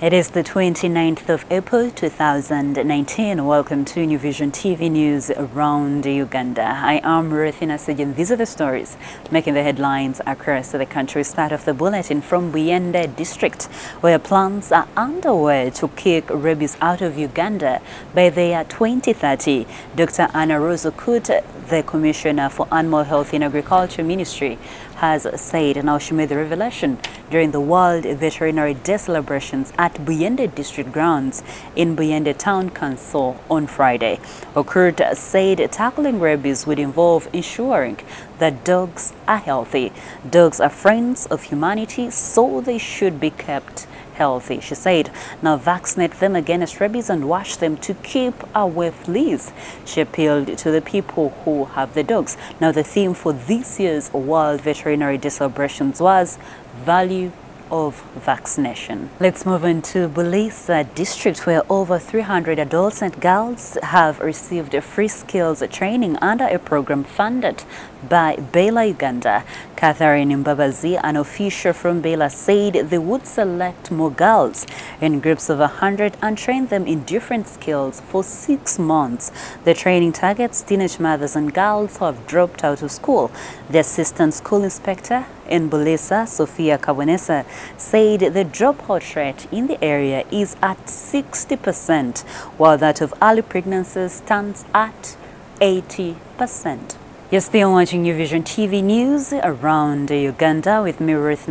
It is the 29th of April 2019. Welcome to New Vision TV News around Uganda. I am Ruthina Sajin. These are the stories making the headlines across the country. Start of the bulletin from Buyende district where plans are underway to kick rabies out of Uganda by the year 2030. Dr. Anna Rose Okurut, the Commissioner for Animal Health in Agriculture Ministry, has said. Now she made the revelation during the World Veterinary Day celebrations at Buyende District Grounds in Buyende Town Council on Friday. Okurut said tackling rabies would involve ensuring that dogs are healthy. Dogs are friends of humanity, so they should be kept healthy. She said, now vaccinate them against rabies and wash them to keep away fleas. She appealed to the people who have the dogs. Now the theme for this year's World Veterinary celebrations was value of vaccination. Let's move on to Buliisa district where over 300 adults and girls have received free skills training under a program funded by Baylor Uganda. Catherine Mbabazi, an official from Baylor, said they would select more girls in groups of 100 and train them in different skills for six months. The training targets teenage mothers and girls who have dropped out of school. The assistant school inspector in Buliisa, Sophia Kabonesa, said the dropout rate in the area is at 60%, while that of early pregnancies stands at 80%. You're still watching New Vision TV news around Uganda with me, Ruth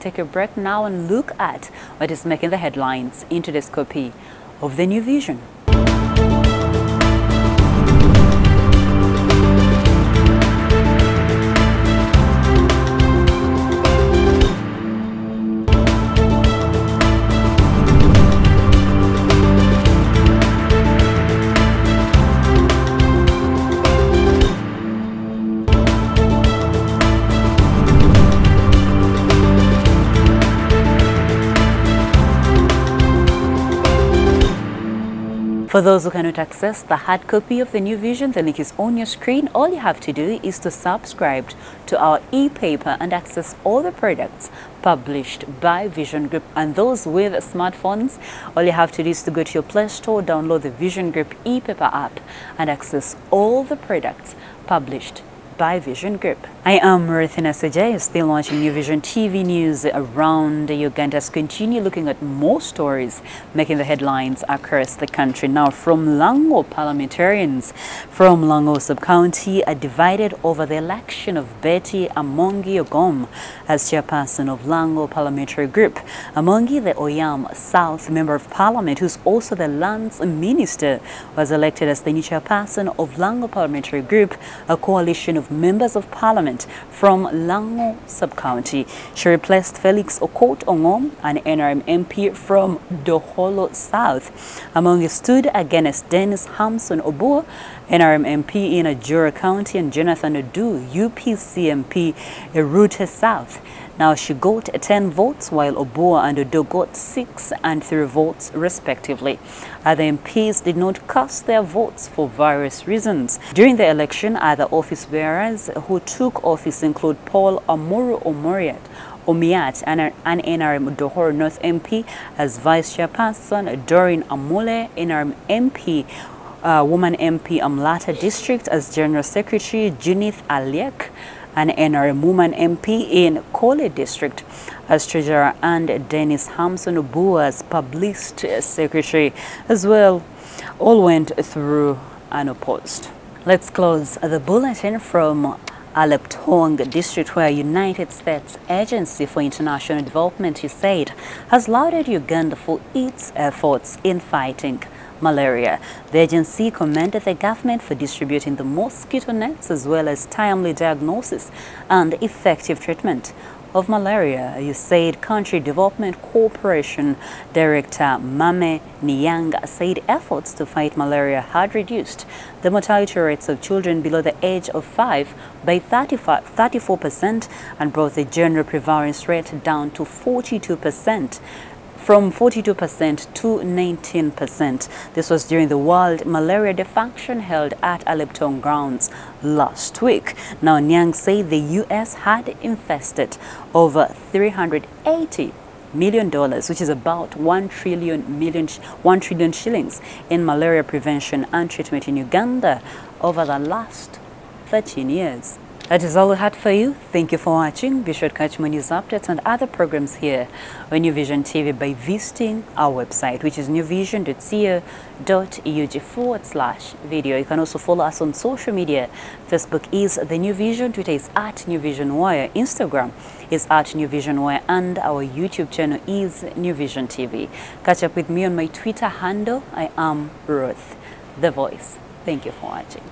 take a break now and look at what is making the headlines in today's copy of the New Vision. For those who cannot access the hard copy of the New Vision, the link is on your screen. All you have to do is to subscribe to our e-paper and access all the products published by Vision Group. And those with smartphones, all you have to do is to go to your Play Store, download the Vision Group e-paper app and access all the products published by Vision Group. I am Marithina Sajay, still launching New Vision TV news around Uganda. Let's continue looking at more stories making the headlines across the country. Now from Lango parliamentarians from Lango sub-county are divided over the election of Betty Amongi Ongom as chairperson of Lango parliamentary group. Amongi, the Oyam South member of parliament, who's also the lands minister, was elected as the new chairperson of Lango parliamentary group, a coalition of members of parliament from Lango sub-county. She replaced Felix Okot Ogong, an NRM MP from Dokolo South. Among stood against Dennis Hamson Obua, NRM MP in Ajuri County, and Jonathan Odur, UPCMP, Erute South. Now she got 10 votes while Obua and Odur got 6 and 3 votes respectively. Other MPs did not cast their votes for various reasons. During the election, other office bearers who took office include Paul Amoru Omoriat, Omiat, and an NRM Dokolo North MP as Vice Chairperson, Doreen Amule, NRM MP, uh, Woman MP Amolatar District as General Secretary, Judith Alyek, an NRM woman MP in Kole District as treasurer and Dennis Hamson Obua as publicist secretary as well. All went through unopposed. Let's close the bulletin from Alebtong district where United States Agency for International Development, he said, has lauded Uganda for its efforts in fighting malaria. The agency commended the government for distributing the mosquito nets as well as timely diagnosis and effective treatment of malaria, USAID Country Development Corporation Director Mame Niyanga said efforts to fight malaria had reduced the mortality rates of children below the age of 5 by 34% and brought the general prevalence rate down to 42% from 42% to 19%. This was during the World Malaria Day function held at Alebtong grounds last week. Now, Nyang said the U.S. had invested over 380 million dollars, which is about 1 trillion million 1 trillion shillings in malaria prevention and treatment in Uganda over the last 13 years. That is all we had for you. Thank you for watching. Be sure to catch more news updates and other programs here on New Vision TV by visiting our website, which is newvision.co.ug forward slash video. You can also follow us on social media. Facebook is The New Vision, Twitter is at New Vision Wire, Instagram is at New Vision Wire, and our YouTube channel is New Vision TV. Catch up with me on my Twitter handle. I am Ruth, The Voice. Thank you for watching.